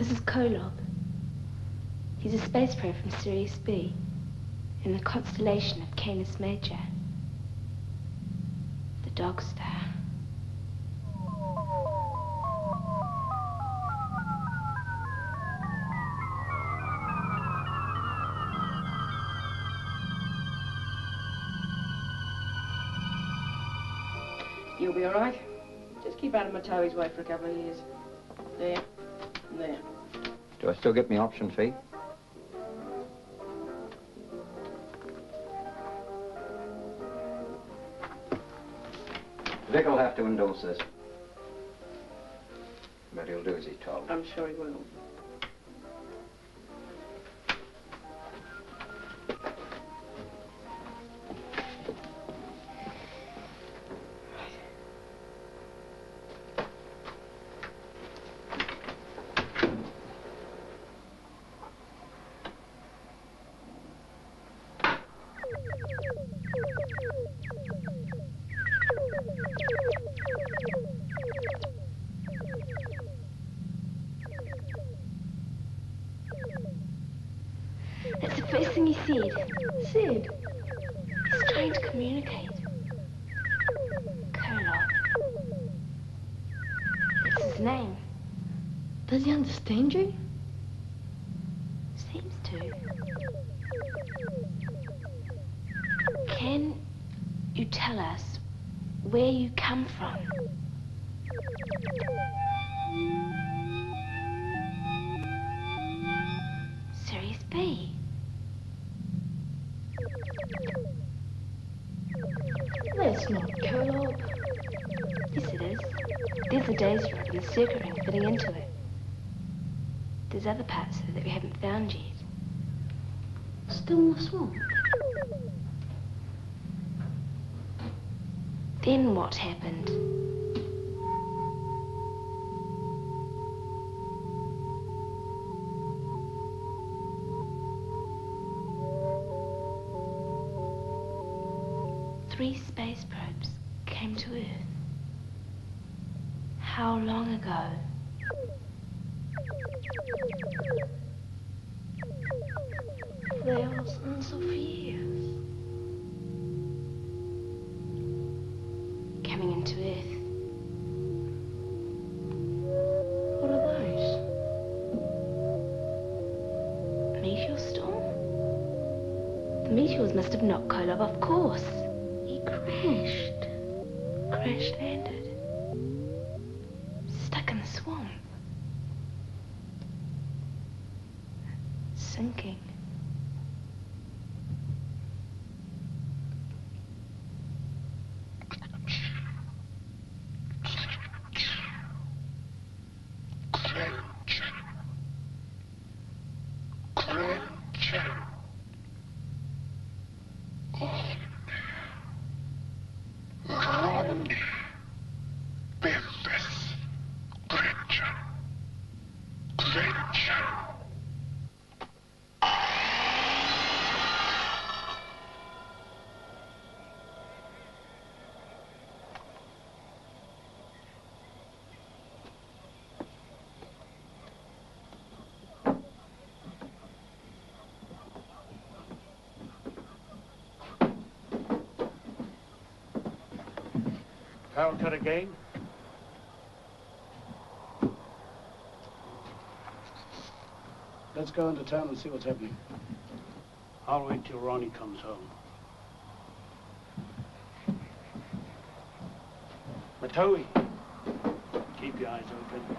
This is Kolob. He's a space probe from Sirius B in the constellation of Canis Major. The Dog Star. You'll be all right. Just keep out of Matoi's way for a couple of years. There. There. Do I still get my option fee? Vic will have to endorse this. But he'll do as he's told. I'm sure he will. The first thing he said. Said? He's trying to communicate. Kolob. That's his name. Does he understand you? Seems to. Can you tell us where you come from? Sirius B. That's not Kolob. Yes, it is. There's the rod and the circuit ring fitting into it. There's other parts of it that we haven't found yet. Still the swamp. Then what happened? Three space probes came to Earth. How long ago? Thousands of years. Coming into Earth. What are those? Meteor storm? The meteors must have knocked Kolob off course. He crashed. Crash landed. Stuck in the swamp. Sinking. Power cut again? Let's go into town and see what's happening. I'll wait till Ronnie comes home. Matoe, keep your eyes open.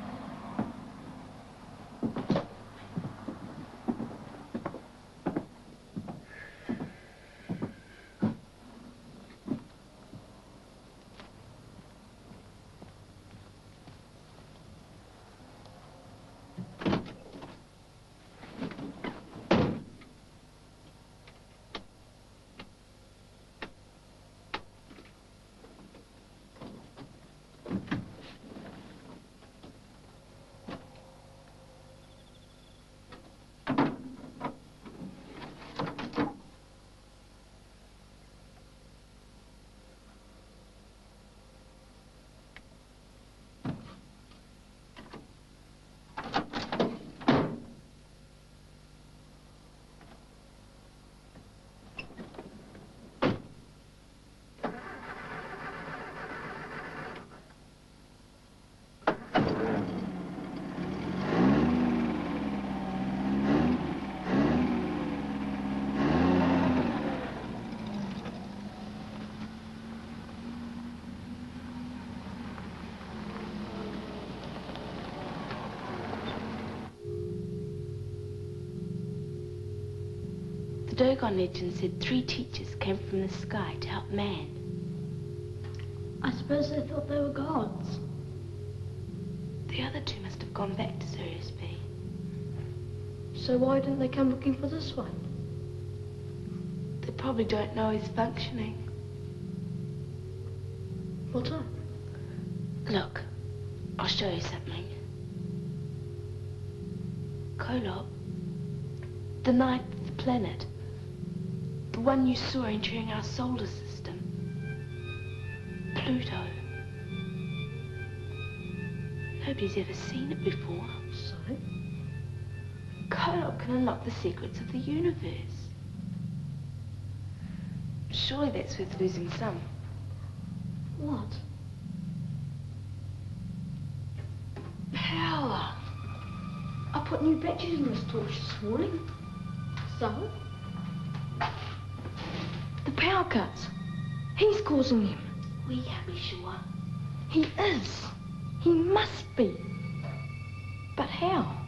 Dogon legend said three teachers came from the sky to help man. I suppose they thought they were gods. The other two must have gone back to Sirius B. So why didn't they come looking for this one? They probably don't know he's functioning. What's up? Look, I'll show you something. Kolob, the ninth planet, the one you saw entering our solar system, Pluto. Nobody's ever seen it before. So? Kolob can unlock the secrets of the universe. Surely that's worth losing some. What? Power. I put new batteries in this torch this morning. So? The power cuts. He's causing them. We can't be sure. He is. He must be. But how?